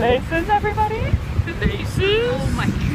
Laces, everybody. Laces. Oh my